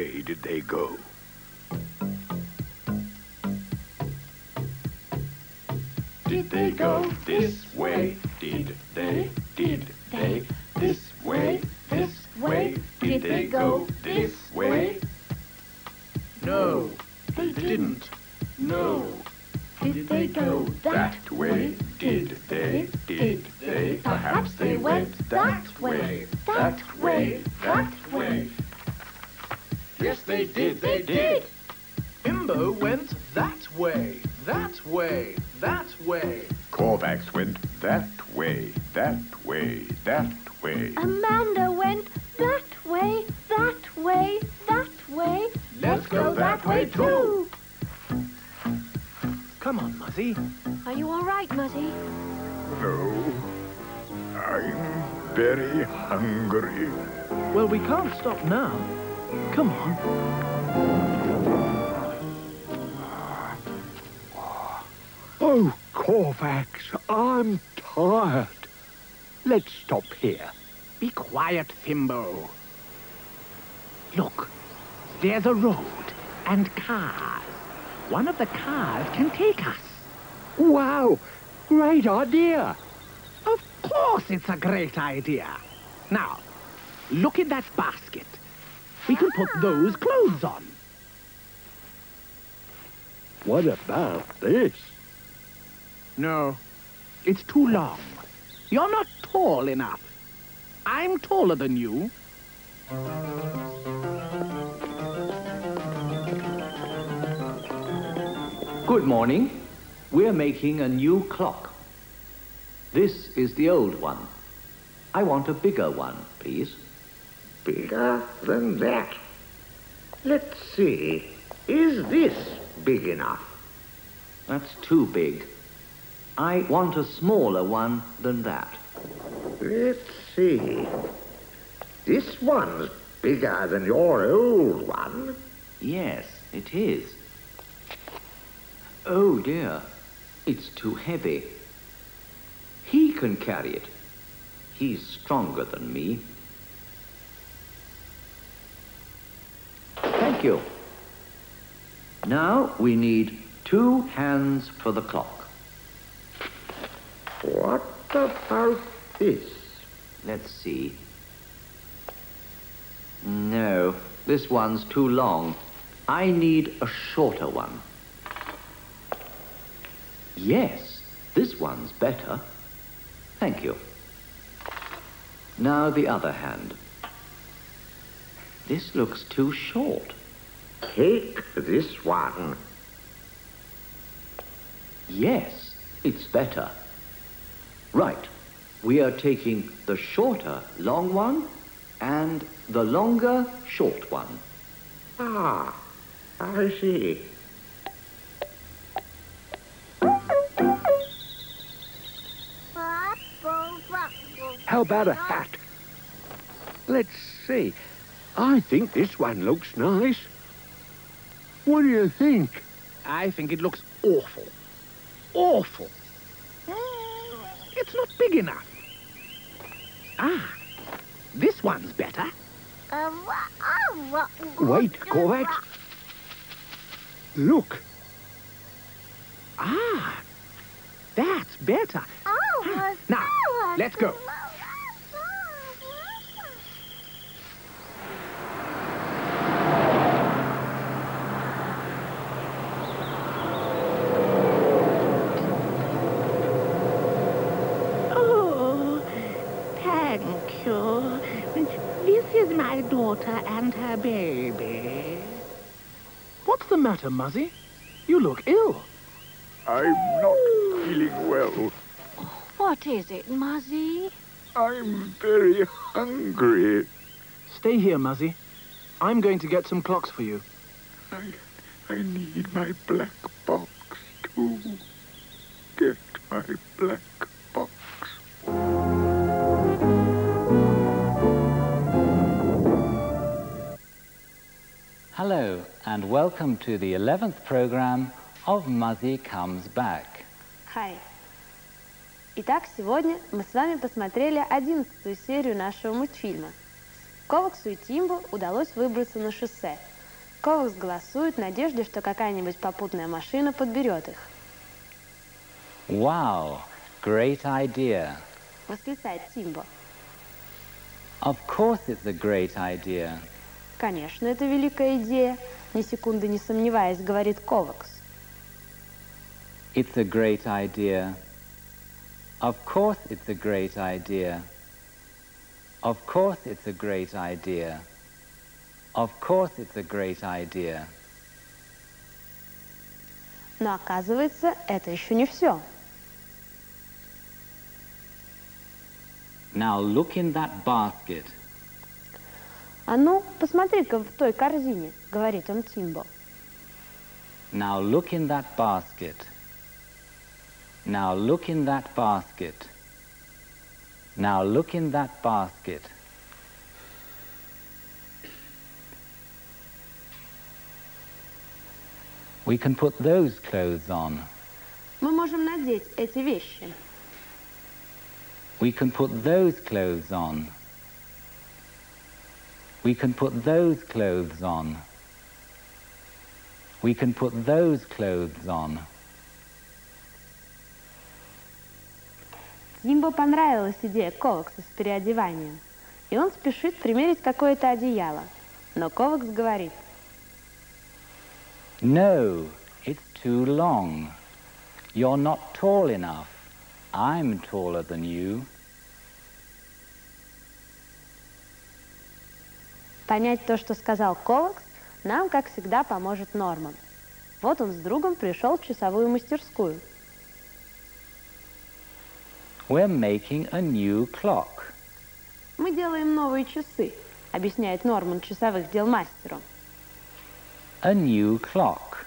way did they go? Did they go this way? Did they? Did they? This way? This way? Did they go this way? No, they didn't. No. Did they go That way? Did they? Did they? Perhaps they went that way. That way. That way. Yes, they did. They did. Thimbo went that way, that way, that way. Corvax went that way. That way. That way. Amanda went that way, that way, that way. Let's go that way too. Come on, Muzzy. Are you all right, Muzzy? No. I'm very hungry. Well, we can't stop now. Come on. Oh, Corvax, I'm tired. Let's stop here. Be quiet, Thimbo. Look, there's a road and cars. One of the cars can take us. Wow, great idea. Of course it's a great idea. Now, look in that basket. We can put those clothes on. What about this? No, it's too long. You're not tall enough. I'm taller than you. Good morning. We're making a new clock. This is the old one. I want a bigger one, please. Bigger than that. Let's see. Is this big enough? That's too big. I want a smaller one than that. Let's see. This one's bigger than your old one. Yes, it is. Oh dear, it's too heavy. He can carry it. He's stronger than me. Thank you. Now we need two hands for the clock. What about this? Let's see. No, this one's too long. I need a shorter one. Yes, this one's better. Thank you. Now the other hand. This looks too short. Take this one. Yes, it's better. Right. We are taking the shorter long one and the longer short one. Ah, I see. How about a hat? Let's see. I think this one looks nice. What do you think? I think it looks awful. Awful. It's not big enough. Ah, this one's better. Wait, Corvax. Look, Ah, that's better. Now, let's go. Oh, thank you. This is my daughter and her baby. What's the matter, Muzzy? You look ill. I'm not feeling well. What is it, Muzzy? I'm very hungry. Stay here, Muzzy. I'm going to get some clocks for you. I, I need my black box too. Get my black Hello, and welcome to the 11th program of Muzzy Comes Back. Хай. Итак, сегодня мы с вами посмотрели одиннадцатую серию нашего мультфильма. Коваксу и Тимбу удалось выбраться на шоссе. Ковакс голосует в надежде, что какая-нибудь попутная машина подберет их. Wow, great idea. Восклицает Тимбо. Of course it's a great idea. Конечно, это великая идея, ни секунды не сомневаясь, говорит Ковакс. It's a great idea. Of course it's a great idea. Of course it's a great idea. Of course it's a great idea. Но оказывается, это еще не все. Now look in that basket. А ну, посмотри-ка в той корзине, говорит он Тимбо. Now look in that basket. Now look in that basket. Now look in that basket. We can put those clothes on. Мы можем надеть эти вещи. We can put those clothes on. We can put those clothes on. We can put those clothes on. Тимбо понравилась идея Ковакса с переодеванием, и он спешит примерить какое-то одеяло. Но Ковакс говорит. No, it's too long. You're not tall enough. I'm taller than you. Понять то, что сказал Ковакс, нам, как всегда, поможет Норман. Вот он с другом пришел в часовую мастерскую. We're making a new clock. Мы делаем новые часы, объясняет Норман часовых дел мастеру. A new clock.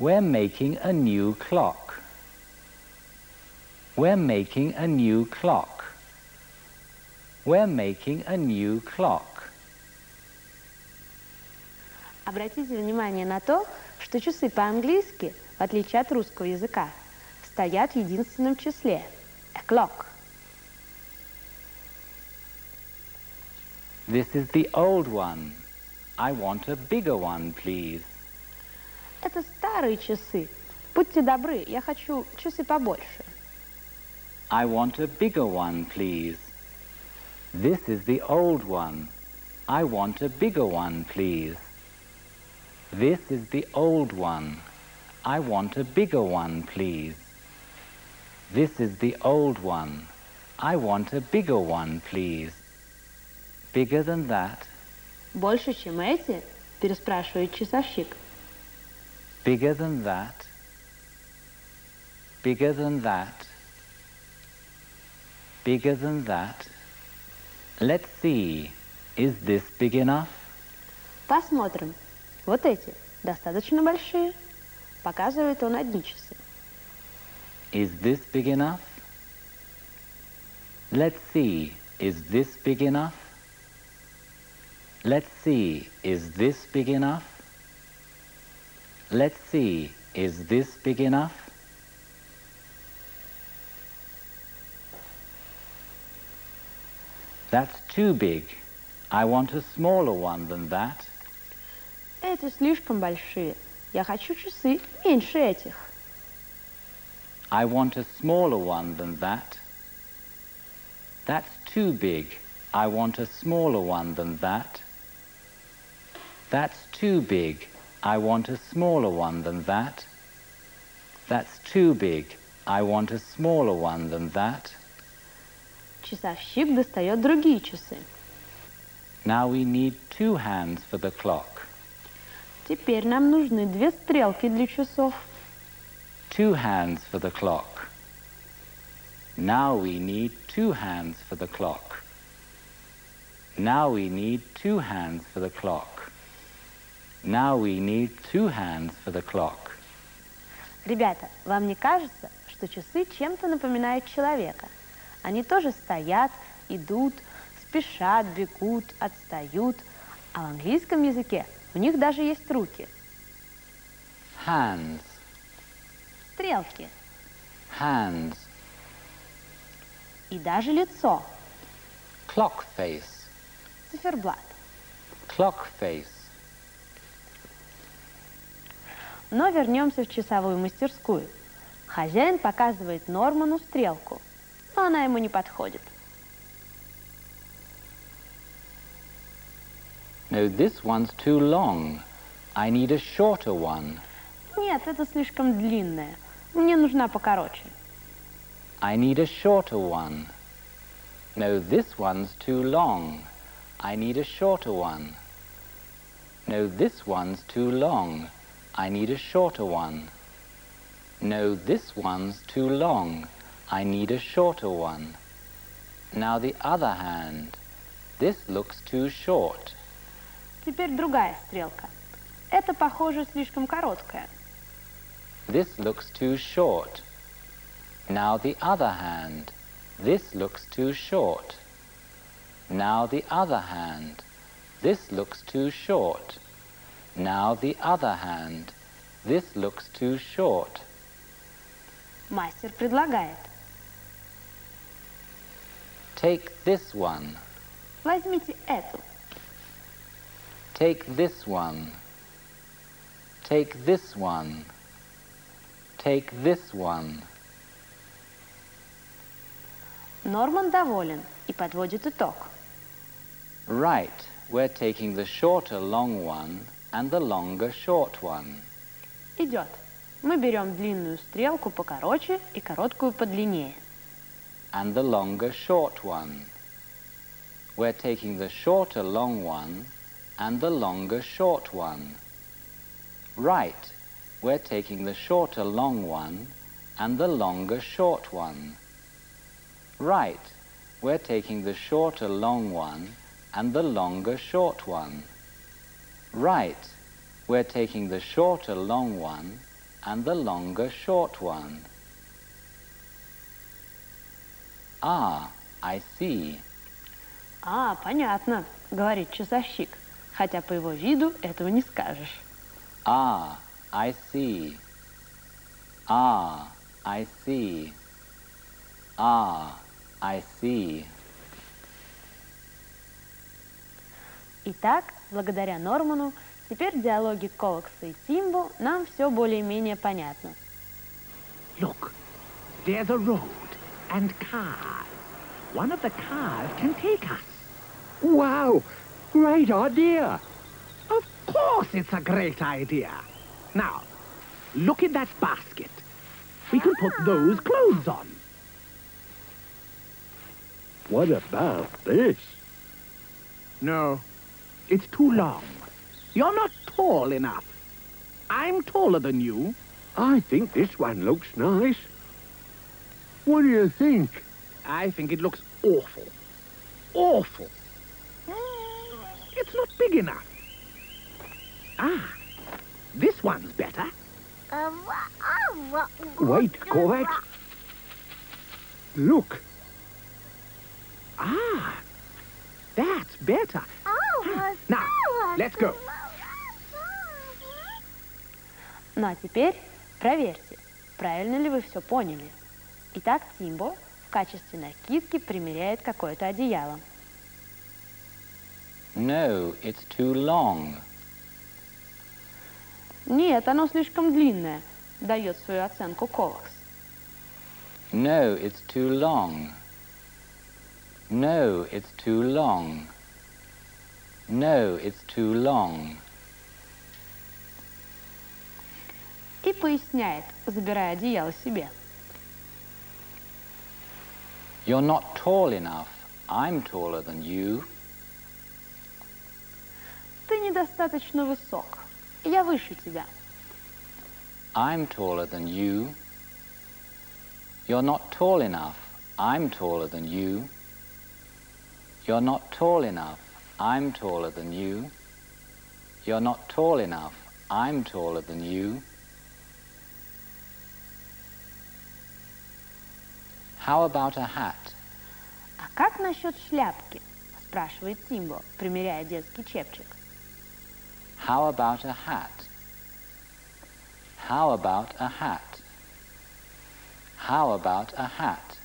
We're making a new clock. We're making a new clock. We're making a new clock. Обратите внимание на то, что часы по-английски, в отличие от русского языка, стоят в единственном числе – a clock. This is the old one. I want a bigger one, please. Это старые часы. Будьте добры, я хочу часы побольше. I want a bigger one, please. This is the old one. I want a bigger one, please. This is the old one. I want a bigger one, please. This is the old one. I want a bigger one, please. Bigger than that. Больше, чем эти? переспрашивает часовщик. Bigger than that. Bigger than that. Bigger than that. Let's see. Is this big enough? Посмотрим. Вот эти достаточно большие. Показывает он одни часы. Is this big enough? Let's see. Is this big enough? Let's see. Is this big enough? Let's see. Is this big enough? That's too big. I want a smaller one than that. Эти слишком большие. Я хочу часы меньше этих. I want a smaller one than that. That's too big. I want a smaller one than that. That's too big. I want a smaller one than that. That's too big. I want a smaller one than that. Часовщик достает другие часы. Now we need two hands for the clock. Теперь нам нужны две стрелки для часов. Two hands for the clock. Now we need two hands for the clock. Now we need two hands for the clock. Now we need two hands for the clock. Ребята, вам не кажется, что часы чем-то напоминают человека? Они тоже стоят, идут, спешат, бегут, отстают. А в английском языке у них даже есть руки. Hands, Стрелки. hands, И даже лицо. clock face, Циферблат. clock face, Но вернемся в часовую мастерскую. Хозяин показывает Норману стрелку, но она ему не подходит. No, this one's too long. I need a shorter one. Нет, это слишком длинное. Мне нужна покороче. I need a shorter one. No, this one's too long. I need a shorter one. No, this one's too long. I need a shorter one. No, this one's too long. I need a shorter one. Now the other hand. This looks too short. Теперь другая стрелка. Это, похоже, слишком короткая. This looks too short. Now the other hand. This looks too short. Now the other hand. This looks too short. Now the other hand. This looks too short. Мастер предлагает. Take this one. Возьмите эту. Take this one. Take this one. Take this one. Норман доволен и подводит итог. Right, we're taking the shorter long one and the longer short one. Идет. Мы берем длинную стрелку покороче и короткую подлиннее. And the longer short one. We're taking the shorter long one and the longer short one. Right, we're taking the shorter long one and the longer short one. Right, we're taking the shorter long one and the longer short one. Right, we're taking the shorter long one and the longer short one. Ah, I see. А, понятно, говорит часовщик, Хотя по его виду этого не скажешь. Ah, I see. Ah, I see. Ah, I see. Итак, благодаря Норману, теперь диалоги Колокса и Тимбо нам все более-менее понятно. Look, there's a road and cars. One of the cars can take us. Wow! Great idea! Of course it's a great idea. Now, look in that basket. We can put those clothes on. What about this? No, it's too long. You're not tall enough. I'm taller than you. I think this one looks nice. What do you think? I think it looks awful. Awful. It's not big enough. Ah, this one's better. Wait, Kovac. Look, Ah, that's better. Now, let's go. Ну а теперь проверьте, правильно ли вы все поняли. Итак, Тимбо в качестве накидки примеряет какое-то одеяло. No, it's too long. Нет, оно слишком длинное, дает свою оценку Ковакс. No, it's too long. No, it's too long. No, it's too long. И поясняет, забирая одеяло себе. You're not tall enough. I'm taller than you. Ты недостаточно высок. Я выше тебя. I'm taller than you. You're not tall enough. I'm taller than you. You're not tall enough. I'm taller than you. You're not tall enough. I'm taller than you. How about a hat? А как насчет шляпки? Спрашивает Тимбо, примеряя детский чепчик. How about a hat? How about a hat? How about a hat?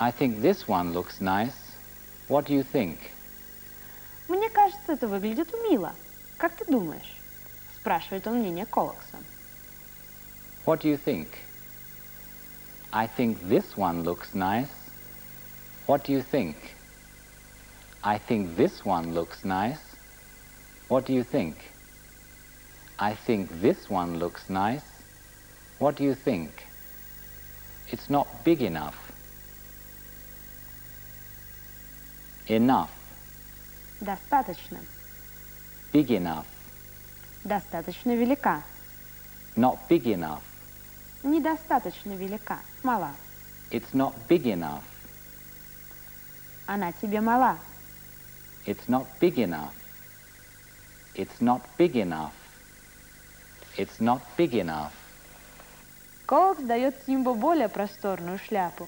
I think this one looks nice. What do you think? Мне кажется, это выглядит мило. Как ты думаешь? Спрашивает он мнение Колокса. What do you think? I think this one looks nice. What do you think? I think this one looks nice. What do you think? I think this one looks nice. What do you think? It's not big enough. Enough. Достаточно. Big enough. Достаточно велика. Not big enough. Недостаточно велика. Мала. It's not big enough. Она тебе мала. It's not big enough. It's not big enough. It's not big enough. Колокс дает Тимбо более просторную шляпу.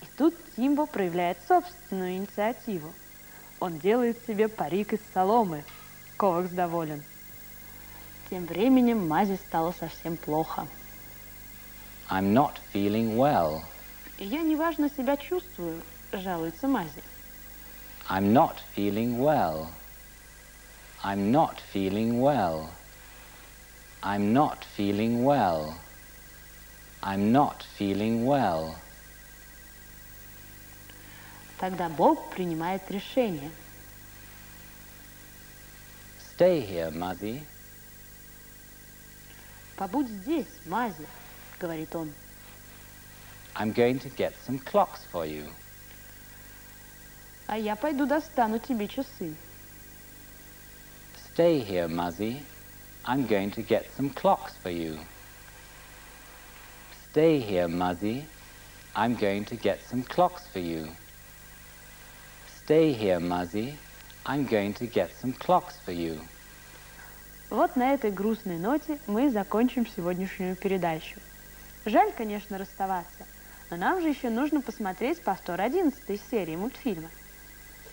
И тут Тимбо проявляет собственную инициативу. Он делает себе парик из соломы. Колокс доволен. Тем временем Мазе стало совсем плохо. I'm not feeling well. Я неважно себя чувствую, жалуется Мази. I'm not feeling well. I'm not feeling well. I'm not feeling well. I'm not feeling well. Тогда Боб принимает решение. Stay here, Muzzy. Побудь здесь, Мази, говорит он. I'm going to get some clocks for you. А я пойду достану тебе часы. Stay here, Muzzy. I'm going to get some clocks for you. Stay here, Muzzy. I'm going to get some clocks for you. Stay here, Muzzy. I'm going to get some clocks for you. Вот на этой грустной ноте мы и закончим сегодняшнюю передачу. Жаль, конечно, расставаться, но нам же еще нужно посмотреть повтор 11 серии мультфильма.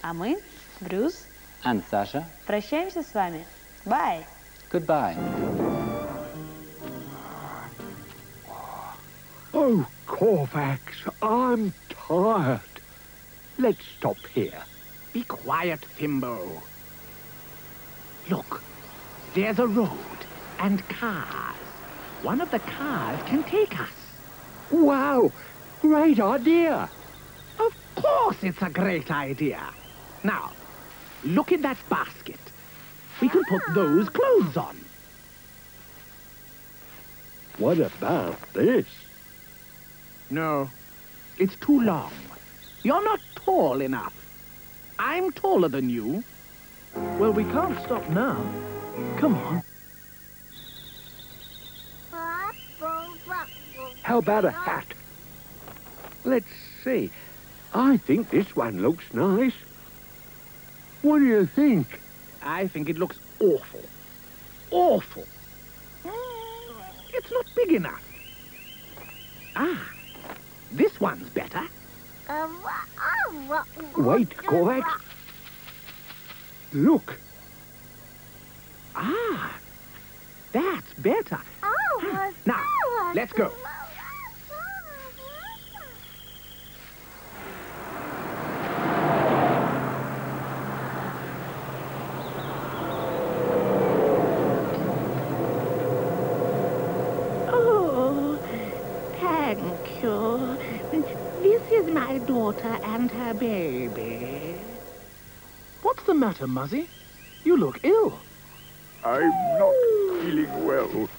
А мы, Брюс, and Sasha. Прощаемся с вами. Bye. Goodbye. Oh, Corvax, I'm tired. Let's stop here. Be quiet, Thimbo. Look, there's a road and cars. One of the cars can take us. Wow, great idea. Of course it's a great idea. Now, look in that basket. We can put those clothes on. What about this? No, it's too long. You're not tall enough. I'm taller than you. Well, we can't stop now. Come on. How about a hat? Let's see. I think this one looks nice. What do you think? I think it looks awful. Awful. It's not big enough. Ah, this one's better. Wait, Corvax. Look, Ah, that's better. Now, let's go. Oh, thank you. This is my daughter and her baby. What's the matter, Muzzy? You look ill. I'm not feeling well.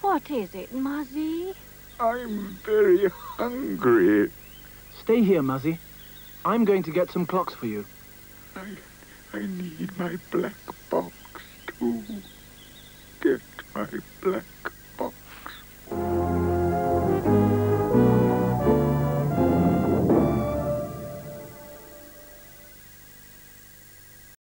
What is it, Muzzy? I'm very hungry. Stay here, Muzzy. I'm going to get some clocks for you. I, I need my black box too. Get my black